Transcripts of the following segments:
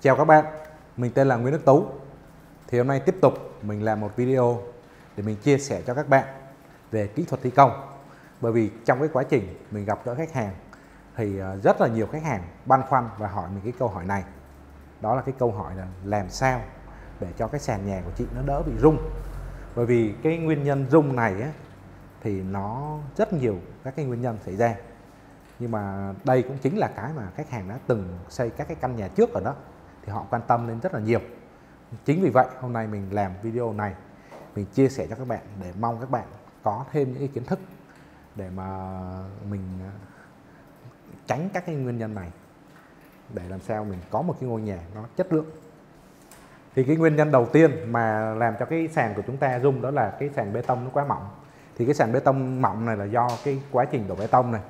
Chào các bạn, mình tên là Nguyễn Đức Tú. Thì hôm nay tiếp tục mình làm một video để mình chia sẻ cho các bạn về kỹ thuật thi công. Bởi vì trong cái quá trình mình gặp gỡ khách hàng thì ờ, rất là nhiều khách hàng băn khoăn và hỏi mình cái câu hỏi này. Đó là cái câu hỏi là làm sao để cho cái sàn nhà của chị nó đỡ bị rung. Bởi vì cái nguyên nhân rung này á, thì nó rất nhiều các cái nguyên nhân xảy ra. Nhưng mà đây cũng chính là cái mà khách hàng đã từng xây các cái căn nhà trước rồi đó thì họ quan tâm lên rất là nhiều. Chính vì vậy, hôm nay mình làm video này, mình chia sẻ cho các bạn để mong các bạn có thêm những cái kiến thức để mà mình à, tránh các cái nguyên nhân này, để làm sao mình có một cái ngôi nhà nó chất lượng. Thì cái nguyên nhân đầu tiên mà làm cho cái sàn của chúng ta rung đó là cái sàn bê tông nó quá mỏng. Thì cái sàn bê tông mỏng này là do cái quá trình đổ bê tông này.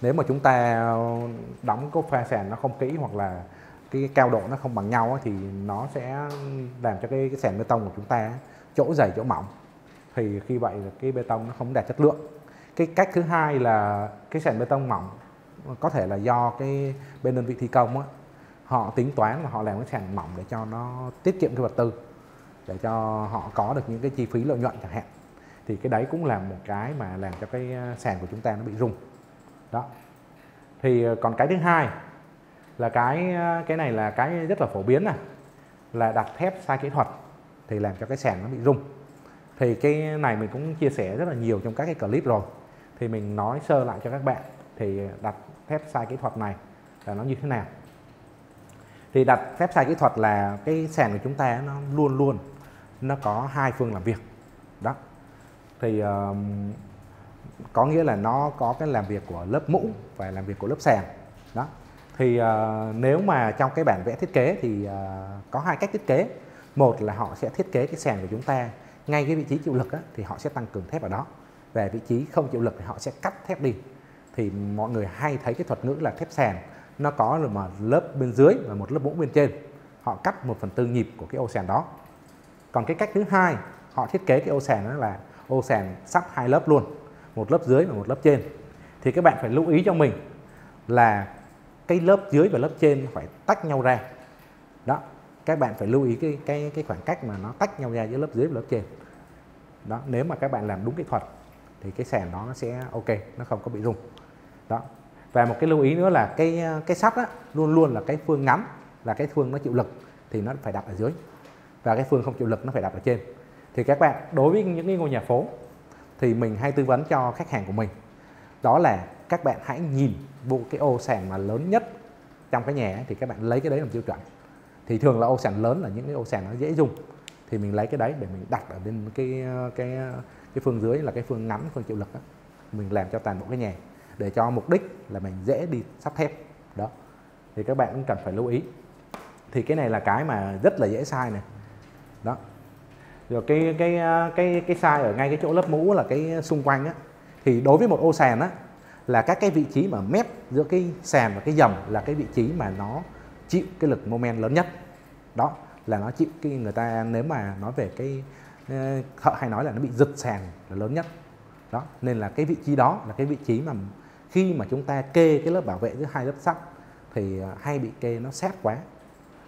Nếu mà chúng ta đóng cái pha sàn nó không kỹ hoặc là cái cao độ nó không bằng nhau thì nó sẽ làm cho cái, cái sàn bê tông của chúng ta chỗ dày chỗ mỏng. Thì khi vậy cái bê tông nó không đạt chất lượng. Cái cách thứ hai là cái sàn bê tông mỏng có thể là do cái bên đơn vị thi công á, họ tính toán và họ làm cái sàn mỏng để cho nó tiết kiệm cái vật tư để cho họ có được những cái chi phí lợi nhuận chẳng hạn. Thì cái đấy cũng là một cái mà làm cho cái ờ, sàn của chúng ta nó bị rung. Đó. Thì ờ, còn cái thứ hai là cái ờ, cái này là cái rất là phổ biến này. Là đặt thép sai kỹ thuật thì làm cho cái sàn nó bị rung. Thì cái này mình cũng chia sẻ rất là nhiều trong các cái clip rồi. Thì mình nói sơ lại cho các bạn thì đặt thép sai kỹ thuật này là nó như thế nào. Thì đặt thép sai kỹ thuật là cái sàn của chúng ta nó luôn luôn nó có hai phương làm việc. Đó. Thì um, có nghĩa là nó có cái làm việc của lớp mũ và làm việc của lớp sàn. Đó thì uh, nếu mà trong cái bản vẽ thiết kế thì uh, có hai cách thiết kế. Một là họ sẽ thiết kế cái sàn của chúng ta ngay cái vị trí chịu lực á, thì họ sẽ tăng cường thép ở đó. Về vị trí không chịu lực thì họ sẽ cắt thép đi. Thì mọi người hay thấy cái thuật ngữ là thép sàn nó có là một lớp bên dưới và một lớp mũ bên trên. Họ cắt một phần tư nhịp của cái ô sàn đó. Còn cái cách thứ hai họ thiết kế cái ô sàn đó là ô sàn sắp hai lớp luôn một lớp dưới và một lớp trên. Thì các bạn phải lưu ý cho mình là cái lớp dưới và lớp trên phải tách nhau ra. Đó các bạn phải lưu ý cái cái cái khoảng cách mà nó tách nhau ra giữa lớp dưới và lớp trên. Đó nếu mà các bạn làm đúng kỹ thuật thì cái sàn đó nó sẽ ok nó không có bị rung. Đó và một cái lưu ý nữa là cái cái sắt á, luôn luôn là cái phương ngắn là cái phương nó chịu lực thì nó phải đặt ở dưới. Và cái phương không chịu lực nó phải đặt ở trên. Thì các bạn đối với những cái ngôi nhà phố thì mình hay tư vấn cho khách hàng của mình đó là các bạn hãy nhìn vụ cái ô sàn mà lớn nhất trong cái nhà ấy, thì các bạn lấy cái đấy làm tiêu chuẩn. Thì thường là ô sàn lớn là những cái ô sàn nó dễ dùng. Thì mình lấy cái đấy để mình đặt ở bên cái cái cái phương dưới là cái phương ngắn phương chịu lực đó. mình làm cho toàn bộ cái nhà để cho mục đích là mình dễ đi sắt thép. Đó. Thì các bạn cũng cần phải lưu ý. Thì cái này là cái mà rất là dễ sai này. Đó. Rồi cái cái cái cái sai ở ngay cái chỗ lớp mũ là cái xung quanh á. Thì đối với một ô sàn á là các cái vị trí mà mép giữa cái sàn và cái dầm là cái vị trí mà nó chịu cái lực moment lớn nhất. Đó, là nó chịu cái người ta, nếu mà nói về cái ờ, thợ hay nói là nó bị giật sàn là lớn nhất. Đó, nên là cái vị trí đó là cái vị trí mà khi mà chúng ta kê cái lớp bảo vệ giữa hai lớp sắt thì ờ, hay bị kê nó sát quá.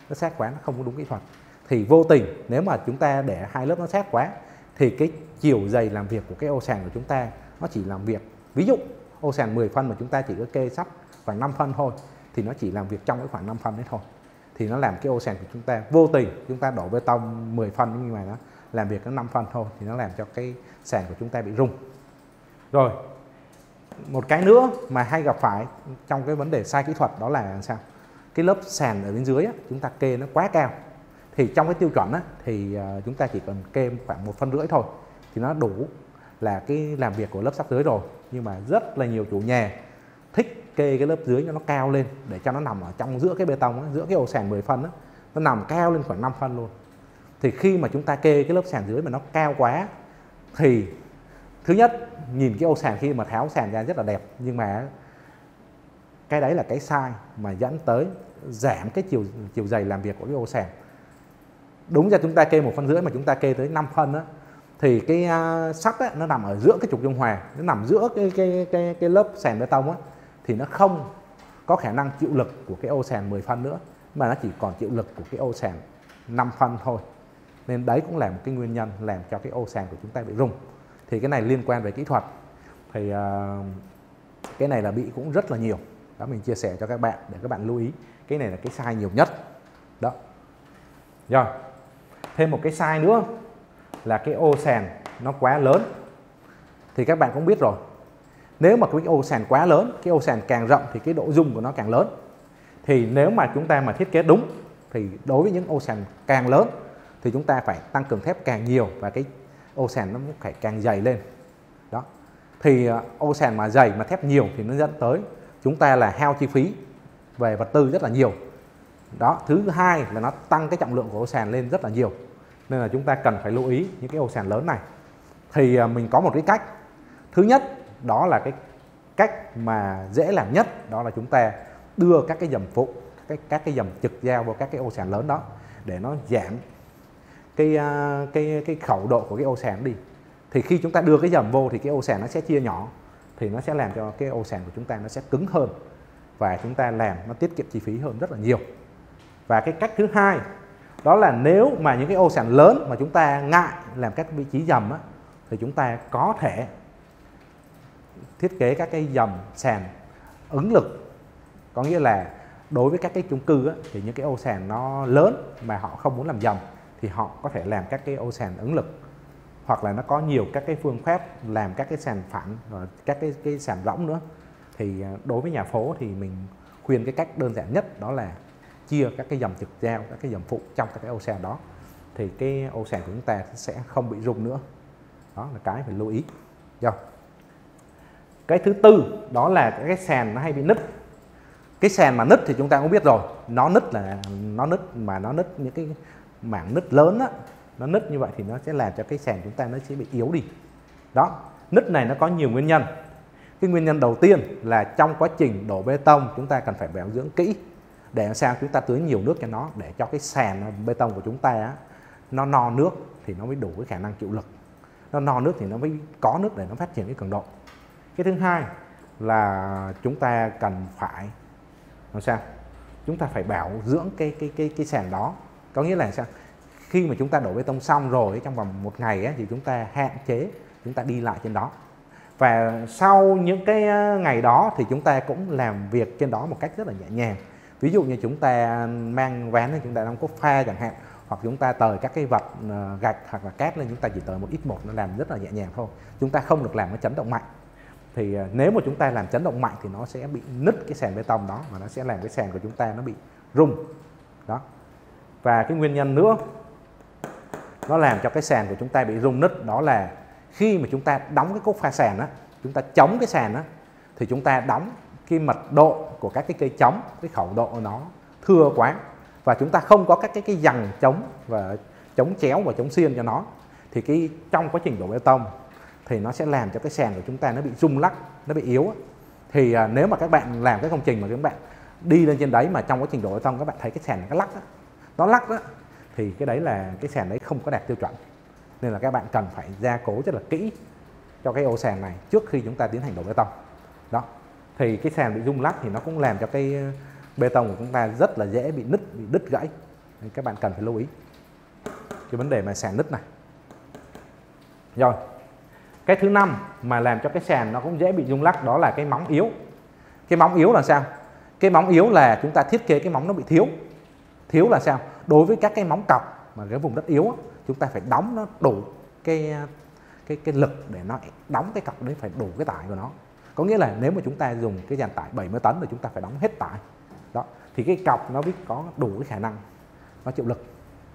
Nó sát quá, nó không có đúng kỹ thuật. Thì vô tình, nếu mà chúng ta để hai lớp nó sát quá, thì cái chiều dày làm việc của cái ô sàn của chúng ta nó chỉ làm việc, ví dụ ô sàn 10 phân mà chúng ta chỉ có kê sắt khoảng 5 phân thôi thì nó chỉ làm việc trong cái khoảng 5 phân đấy thôi. Thì nó làm cái ô sàn của chúng ta vô tình chúng ta đổ bê tông 10 phân nhưng mà nó làm việc có 5 phân thôi thì nó làm cho cái sàn của chúng ta bị rung. Rồi một cái nữa mà hay gặp phải trong cái vấn đề sai kỹ thuật đó là sao? Cái lớp sàn ở bên dưới á, chúng ta kê nó quá cao. Thì trong cái tiêu chuẩn á, thì à, chúng ta chỉ cần kê khoảng một phân rưỡi thôi thì nó đủ là cái làm việc của lớp sắt dưới rồi nhưng mà rất là nhiều chủ nhà thích kê cái lớp dưới cho nó cao lên để cho nó nằm ở trong giữa cái bê tông á, giữa cái ổ sàn 10 phân á, nó nằm cao lên khoảng 5 phân luôn. Thì khi mà chúng ta kê cái lớp sàn dưới mà nó cao quá thì thứ nhất nhìn cái ô sàn khi mà tháo sàn ra rất là đẹp nhưng mà cái đấy là cái sai mà dẫn tới giảm cái chiều chiều dày làm việc của cái ô sàn. Đúng ra chúng ta kê một phân rưỡi mà chúng ta kê tới 5 phân á thì cái uh, sắt ấy, nó nằm ở giữa cái trục dung hòa nó nằm giữa cái cái cái cái lớp sàn bê tông á thì nó không có khả năng chịu lực của cái ô sàn 10 phân nữa mà nó chỉ còn chịu lực của cái ô sàn 5 phân thôi. Nên đấy cũng là một cái nguyên nhân làm cho cái ô sàn của chúng ta bị rung thì cái này liên quan về kỹ thuật. Thì uh, cái này là bị cũng rất là nhiều. Đó mình chia sẻ cho các bạn để các bạn lưu ý. Cái này là cái sai nhiều nhất. Đó. Rồi. Thêm một cái sai nữa là cái ô sàn nó quá lớn. Thì các bạn cũng biết rồi, nếu mà cái ô sàn quá lớn, cái ô sàn càng rộng thì cái độ rung của nó càng lớn. Thì nếu mà chúng ta mà thiết kế đúng, thì đối với những ô sàn càng lớn thì chúng ta phải tăng cường thép càng nhiều và cái ô sàn nó phải càng dày lên. Đó. Thì ờ, ô sàn mà dày mà thép nhiều thì nó dẫn tới chúng ta là hao chi phí về vật tư rất là nhiều. Đó, thứ hai là nó tăng cái trọng lượng của ô sàn lên rất là nhiều nên là chúng ta cần phải lưu ý những cái ô sàn lớn này. Thì à, mình có một cái cách. Thứ nhất đó là cái cách mà dễ làm nhất đó là chúng ta đưa các cái dầm phụ các, các cái dầm trực giao vào các cái ô sàn lớn đó để nó giảm cái à, cái cái khẩu độ của cái ô sàn đi. Thì khi chúng ta đưa cái dầm vô thì cái ô sàn nó sẽ chia nhỏ thì nó sẽ làm cho cái ô sàn của chúng ta nó sẽ cứng hơn và chúng ta làm nó tiết kiệm chi phí hơn rất là nhiều. Và cái cách thứ hai đó là nếu mà những cái ô sàn lớn mà chúng ta ngại làm các vị trí dầm á, thì chúng ta có thể thiết kế các cái dầm sàn ứng lực. Có nghĩa là đối với các cái chung cư á, thì những cái ô sàn nó lớn mà họ không muốn làm dầm thì họ có thể làm các cái ô sàn ứng lực. Hoặc là nó có nhiều các cái phương pháp làm các cái sàn phẳng và các cái cái sàn rỗng nữa. Thì à, đối với nhà phố thì mình khuyên cái cách đơn giản nhất đó là chia các cái dầm trực giao, các cái dầm phụ trong các cái ô sàn đó, thì cái ô sàn của chúng ta sẽ không bị rung nữa. Đó là cái phải lưu ý. Rồi. Cái thứ tư, đó là cái sàn nó hay bị nứt. Cái sàn mà nứt thì chúng ta cũng biết rồi. Nó nứt là, nó nứt mà nó nứt những cái mảng nứt lớn á, nó nứt như vậy thì nó sẽ làm cho cái sàn chúng ta nó sẽ bị yếu đi. Đó, nứt này nó có nhiều nguyên nhân. Cái nguyên nhân đầu tiên là trong quá trình đổ bê tông, chúng ta cần phải bảo dưỡng kỹ để làm sao chúng ta tưới nhiều nước cho nó để cho cái sàn bê tông của chúng ta á, nó no nước thì nó mới đủ cái khả năng chịu lực. Nó no nước thì nó mới có nước để nó phát triển cái cường độ. Cái thứ hai là chúng ta cần phải làm sao? Chúng ta phải bảo dưỡng cái cái cái cái sàn đó. Có nghĩa là sao? Khi mà chúng ta đổ bê tông xong rồi trong vòng một ngày ấy, thì chúng ta hạn chế chúng ta đi lại trên đó. Và sau những cái ngày đó thì chúng ta cũng làm việc trên đó một cách rất là nhẹ nhàng ví dụ như chúng ta mang ván chúng ta đang có pha chẳng hạn hoặc chúng ta tời các cái vật gạch hoặc là cát lên chúng ta chỉ tời một ít một nó làm rất là nhẹ nhàng thôi chúng ta không được làm cái chấn động mạnh thì nếu mà chúng ta làm chấn động mạnh thì nó sẽ bị nứt cái sàn bê tông đó và nó sẽ làm cái sàn của chúng ta nó bị rung đó và cái nguyên nhân nữa nó làm cho cái sàn của chúng ta bị rung nứt đó là khi mà chúng ta đóng cái cốt pha sàn á chúng ta chống cái sàn á thì chúng ta đóng cái mật độ của các cái cây chống cái khẩu độ nó thưa quá và chúng ta không có các cái cái dằn chống và chống chéo và chống xiên cho nó thì cái trong quá trình đổ bê tông thì nó sẽ làm cho cái sàn của chúng ta nó bị rung lắc nó bị yếu thì à, nếu mà các bạn làm cái công trình mà các bạn đi lên trên đấy mà trong quá trình đổ bê tông các bạn thấy cái sàn nó lắc đó, nó lắc đó thì cái đấy là cái sàn đấy không có đạt tiêu chuẩn. Nên là các bạn cần phải gia cố rất là kỹ cho cái ô sàn này trước khi chúng ta tiến hành đổ bê tông. Đó thì cái sàn bị rung lắc thì nó cũng làm cho cái ờ, bê tông của chúng ta rất là dễ bị nứt, bị đứt gãy. Nên các bạn cần phải lưu ý. Cái vấn đề mà sàn nứt này. Rồi, cái thứ năm mà làm cho cái sàn nó cũng dễ bị rung lắc đó là cái móng yếu. Cái móng yếu là sao? Cái móng yếu là chúng ta thiết kế cái móng nó bị thiếu. Thiếu là sao? Đối với các cái móng cọc mà cái vùng đất yếu chúng ta phải đóng nó đủ cái ờ, cái cái lực để nó đóng cái cọc đấy, phải đủ cái tải của nó có nghĩa là nếu mà chúng ta dùng cái dàn tải 70 tấn thì chúng ta phải đóng hết tải. Đó, thì cái cọc nó biết có đủ cái khả năng, nó chịu lực.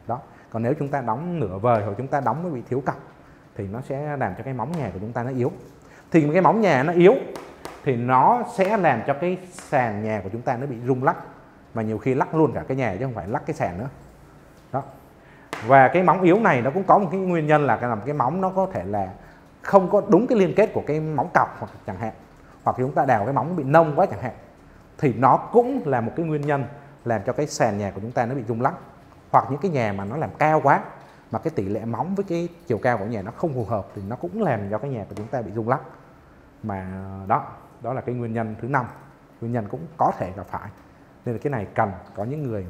Đó, còn nếu chúng ta đóng nửa vời hoặc chúng ta đóng nó bị thiếu cọc thì nó sẽ làm cho cái móng nhà của chúng ta nó yếu. Thì cái móng nhà nó yếu thì nó sẽ làm cho cái sàn nhà của chúng ta nó bị rung lắc mà nhiều khi lắc luôn cả cái nhà chứ không phải lắc cái sàn nữa. Đó, và cái móng yếu này nó cũng có một cái nguyên nhân là cái làm cái móng nó có thể là không có đúng cái liên kết của cái móng cọc hoặc chẳng hạn hoặc chúng ta đào cái móng bị nông quá chẳng hạn, thì nó cũng là một cái nguyên nhân làm cho cái sàn nhà của chúng ta nó bị rung lắc. Hoặc những cái nhà mà nó làm cao quá, mà cái tỷ lệ móng với cái chiều cao của nhà nó không phù hợp thì nó cũng làm cho cái nhà của chúng ta bị rung lắc. Mà đó đó là cái nguyên nhân thứ năm. Nguyên nhân cũng có thể gặp phải. Nên là cái này cần có những người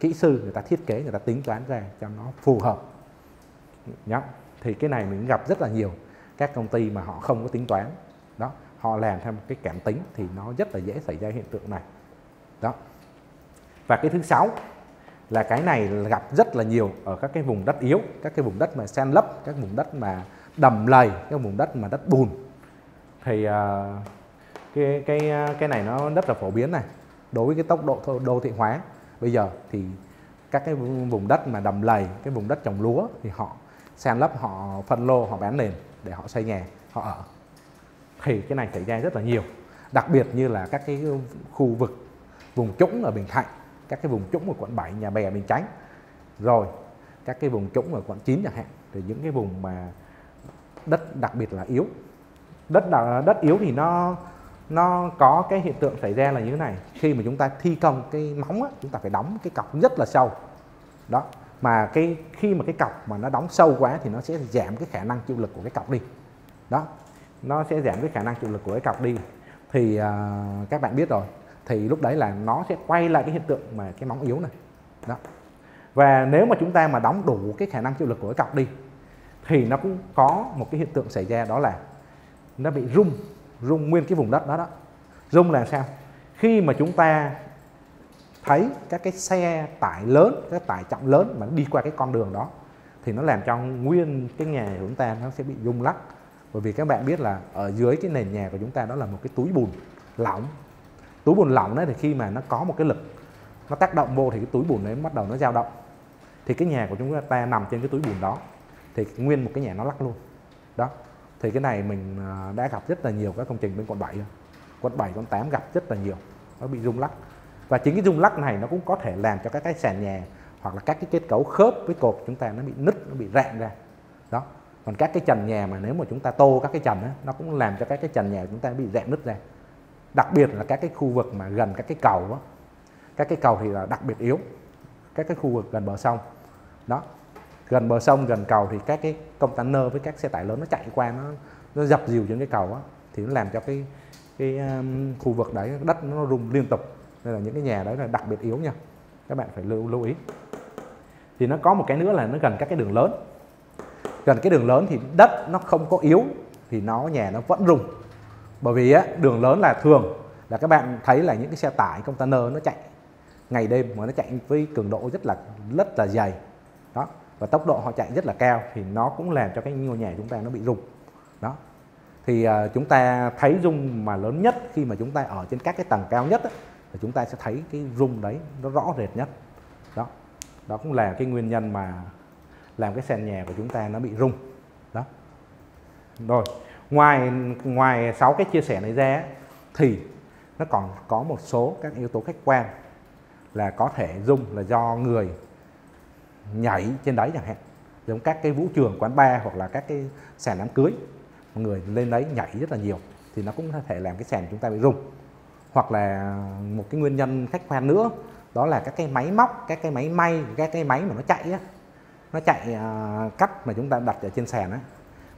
kỹ sư, người ta thiết kế, người ta tính toán ra cho nó phù hợp. Nhá. Thì cái này mình gặp rất là nhiều các công ty mà họ không có tính toán họ làm theo một cái cảm tính thì nó rất là dễ xảy ra hiện tượng này. Đó. Và cái thứ sáu là cái này gặp rất là nhiều ở các cái vùng đất yếu các cái vùng đất mà san lấp các vùng đất mà đầm lầy các vùng đất mà đất bùn. Thì uh, cái cái cái này nó rất là phổ biến này. Đối với cái tốc độ đô thị hóa bây giờ thì các cái vùng đất mà đầm lầy cái vùng đất trồng lúa thì họ san lấp họ phân lô họ bán nền để họ xây nhà họ ở thì cái này xảy ra rất là nhiều. Đặc biệt như là các cái khu vực vùng trũng ở Bình Thạnh các cái vùng trũng ở quận 7 nhà bè Bình Chánh. Rồi các cái vùng trũng ở quận 9 chẳng hạn thì những cái vùng mà đất đặc biệt là yếu. Đất đất yếu thì nó nó có cái hiện tượng xảy ra là như thế này. Khi mà chúng ta thi công cái móng á, chúng ta phải đóng cái cọc rất là sâu. Đó mà cái khi mà cái cọc mà nó đóng sâu quá thì nó sẽ giảm cái khả năng chịu lực của cái cọc đi. Đó nó sẽ giảm cái khả năng chịu lực của cái cọc đi. Thì uh, các bạn biết rồi thì lúc đấy là nó sẽ quay lại cái hiện tượng mà cái móng yếu này. Đó. Và nếu mà chúng ta mà đóng đủ cái khả năng chịu lực của cái cọc đi thì nó cũng có một cái hiện tượng xảy ra đó là nó bị rung rung nguyên cái vùng đất đó đó. Rung là sao? Khi mà chúng ta thấy các cái xe tải lớn các tải trọng lớn mà nó đi qua cái con đường đó thì nó làm cho nguyên cái nhà của chúng ta nó sẽ bị rung lắc bởi vì các bạn biết là ở dưới cái nền nhà của chúng ta đó là một cái túi bùn lỏng. Túi bùn lỏng đấy thì khi mà nó có một cái lực, nó tác động vô thì cái túi bùn đấy bắt đầu nó dao động. Thì cái nhà của chúng ta nằm trên cái túi bùn đó, thì nguyên một cái nhà nó lắc luôn. Đó, thì cái này mình à, đã gặp rất là nhiều các công trình bên quận 7 quận 7 quận 8 gặp rất là nhiều, nó bị rung lắc. Và chính cái rung lắc này nó cũng có thể làm cho các cái sàn nhà hoặc là các cái kết cấu khớp với cột chúng ta nó bị nứt, nó bị rạn ra. Đó còn các cái trần nhà mà nếu mà chúng ta tô các cái trần ấy, nó cũng làm cho các cái trần nhà chúng ta bị rạn nứt ra. Đặc biệt là các cái khu vực mà gần các cái cầu đó. các cái cầu thì là đặc biệt yếu. Các cái khu vực gần bờ sông. Đó. Gần bờ sông gần cầu thì các cái container với các xe tải lớn nó chạy qua nó nó dập dìu trên cái cầu á thì nó làm cho cái cái um, khu vực đấy đất nó rung liên tục. Nên là những cái nhà đấy là đặc biệt yếu nha. Các bạn phải lưu lưu ý. Thì nó có một cái nữa là nó gần các cái đường lớn gần cái đường lớn thì đất nó không có yếu thì nó nhà nó vẫn rung. Bởi vì á, đường lớn là thường là các bạn thấy là những cái xe tải container nó chạy. Ngày đêm mà nó chạy với cường độ rất là rất là dày. Đó và tốc độ họ chạy rất là cao thì nó cũng làm cho cái ngôi nhà chúng ta nó bị rung. Đó. Thì uh, chúng ta thấy rung mà lớn nhất khi mà chúng ta ở trên các cái tầng cao nhất á, thì chúng ta sẽ thấy cái rung đấy nó rõ rệt nhất. Đó. Đó cũng là cái nguyên nhân mà làm cái sàn nhà của chúng ta nó bị rung. Đó. Rồi, ngoài ngoài sáu cái chia sẻ này ra, thì nó còn có một số các yếu tố khách quan là có thể rung là do người nhảy trên đấy chẳng hạn. Giống các cái vũ trường quán bar hoặc là các cái sàn đám cưới, người lên đấy nhảy rất là nhiều thì nó cũng có thể làm cái sàn chúng ta bị rung. Hoặc là một cái nguyên nhân khách quan nữa, đó là các cái máy móc, các cái máy may, các cái máy mà nó chạy á nó chạy à, uh, cắt mà chúng ta đặt ở trên sàn á.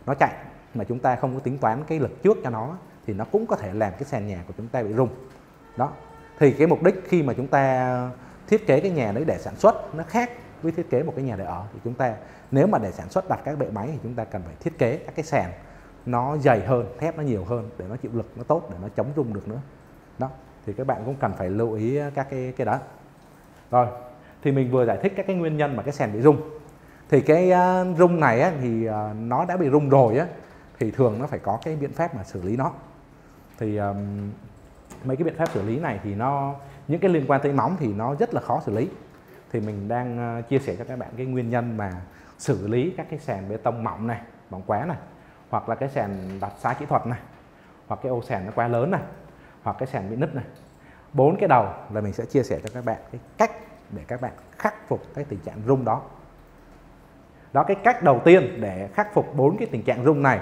Nó chạy mà chúng ta không có tính toán cái lực trước cho nó thì nó cũng có thể làm cái sàn nhà của chúng ta bị rung đó. Thì cái mục đích khi mà chúng ta thiết kế cái nhà đấy để sản xuất nó khác với thiết kế một cái nhà để ở thì chúng ta nếu mà để sản xuất đặt các bệ máy thì chúng ta cần phải thiết kế các cái sàn nó dày hơn thép nó nhiều hơn để nó chịu lực nó tốt để nó chống rung được nữa. Đó. Thì các bạn cũng cần phải lưu ý các cái cái đó. Rồi thì mình vừa giải thích các cái nguyên nhân mà cái sàn bị rung thì cái uh, rung này á, thì uh, nó đã bị rung rồi á thì thường nó phải có cái biện pháp mà xử lý nó. Thì um, mấy cái biện pháp xử lý này thì nó những cái liên quan tới móng thì nó rất là khó xử lý. Thì mình đang uh, chia sẻ cho các bạn cái nguyên nhân mà xử lý các cái sàn bê tông mỏng này mỏng quá này hoặc là cái sàn đặt sai kỹ thuật này hoặc cái ô sàn nó quá lớn này hoặc cái sàn bị nứt này. Bốn cái đầu là mình sẽ chia sẻ cho các bạn cái cách để các bạn khắc phục cái tình trạng rung đó đó, cái cách đầu tiên để khắc phục bốn cái tình trạng rung này,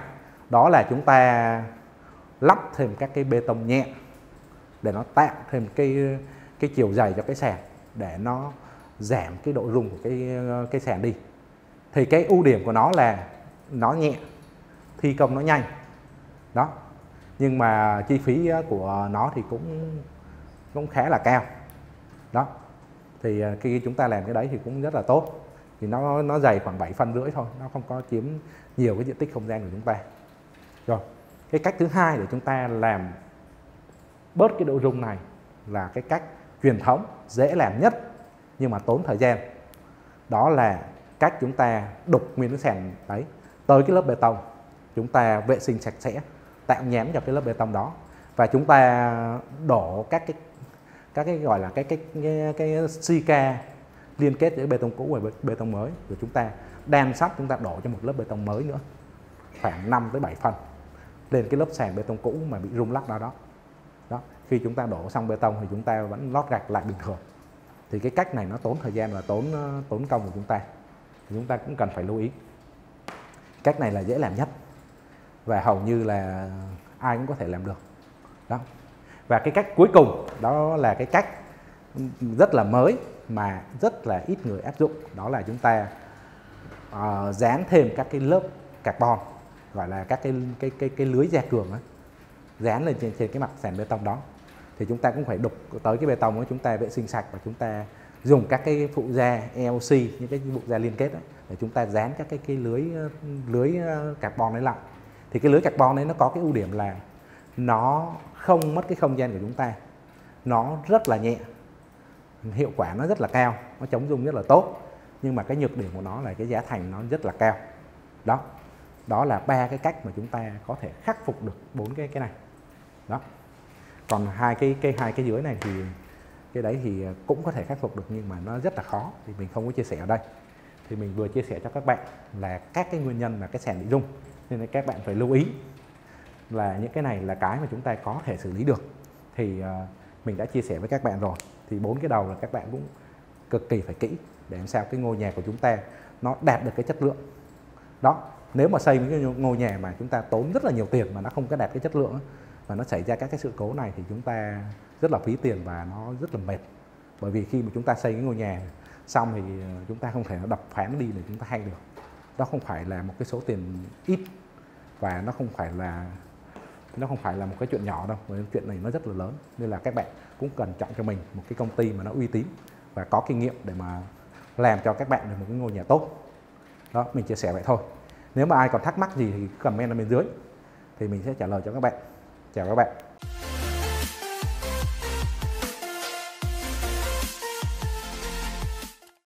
đó là chúng ta lắp thêm các cái bê tông nhẹ để nó tạo thêm cái cái chiều dày cho cái sàn để nó giảm cái độ rung của cái cái sàn đi. Thì cái ưu điểm của nó là nó nhẹ, thi công nó nhanh. Đó, nhưng mà chi phí của nó thì cũng cũng khá là cao. Đó, thì à, khi chúng ta làm cái đấy thì cũng rất là tốt thì nó nó dày khoảng 7 phân rưỡi thôi nó không có chiếm nhiều cái diện tích không gian của chúng ta. Rồi cái cách thứ hai để chúng ta làm bớt cái độ rung này là cái cách truyền thống dễ làm nhất nhưng mà tốn thời gian. Đó là cách chúng ta đục nguyên cái sàn đấy tới cái lớp bê tông. Chúng ta vệ sinh sạch sẽ tạo nhám cho cái lớp bê tông đó. Và chúng ta đổ các cái các cái gọi là cái cái cái, cái silica liên kết giữa bê tông cũ và bê tông mới. Rồi chúng ta đan sắt chúng ta đổ cho một lớp bê tông mới nữa. Khoảng 5 tới 7 phần lên cái lớp sàn bê tông cũ mà bị rung lắc đó đó. Đó, khi chúng ta đổ xong bê tông thì chúng ta vẫn lót gạch lại bình thường. Thì cái cách này nó tốn thời gian và tốn ờ, tốn công của chúng ta. Thì chúng ta cũng cần phải lưu ý. Cách này là dễ làm nhất và hầu như là ai cũng có thể làm được. Đó. Và cái cách cuối cùng, đó là cái cách rất là mới mà rất là ít người áp dụng đó là chúng ta uh, dán thêm các cái lớp carbon gọi là các cái cái cái cái lưới gia cường đó, dán lên trên trên cái mặt sàn bê tông đó. Thì chúng ta cũng phải đục tới cái bê tông đó chúng ta vệ sinh sạch và chúng ta dùng các cái phụ gia ELC những cái phụ gia liên kết đó, để chúng ta dán các cái cái lưới ờ, lưới ờ, carbon đấy lại. Thì cái lưới carbon đấy nó có cái ưu điểm là nó không mất cái không gian của chúng ta nó rất là nhẹ hiệu quả nó rất là cao, nó chống rung rất là tốt, nhưng mà cái nhược điểm của nó là cái giá thành nó rất là cao. Đó đó là ba cái cách mà chúng ta có thể khắc phục được bốn cái cái này. Đó. Còn hai cái cái hai cái dưới này thì, cái đấy thì cũng có thể khắc phục được nhưng mà nó rất là khó, thì mình không có chia sẻ ở đây. Thì mình vừa chia sẻ cho các bạn là các cái nguyên nhân mà cái sàn bị rung nên các bạn phải lưu ý là những cái này là cái mà chúng ta có thể xử lý được. Thì ờ, mình đã chia sẻ với các bạn rồi thì bốn cái đầu là các bạn cũng cực kỳ phải kỹ để làm sao cái ngôi nhà của chúng ta nó đạt được cái chất lượng. Đó, nếu mà xây những cái ngôi nhà mà chúng ta tốn rất là nhiều tiền mà nó không có đạt cái chất lượng và nó xảy ra các cái sự cố này thì chúng ta rất là phí tiền và nó rất là mệt. Bởi vì khi mà chúng ta xây cái ngôi nhà xong thì ờ, chúng ta không thể đập phá nó đi để chúng ta hay được. Đó không phải là một cái số tiền ít và nó không phải là nó không phải là một cái chuyện nhỏ đâu mà chuyện này nó rất là lớn. Nên là các bạn cũng cần chọn cho mình một cái công ty mà nó uy tín và có kinh nghiệm để mà làm cho các bạn được một cái ngôi nhà tốt. Đó, mình chia sẻ vậy thôi. Nếu mà ai còn thắc mắc gì thì comment ở bên dưới, thì mình sẽ trả lời cho các bạn. Chào các bạn.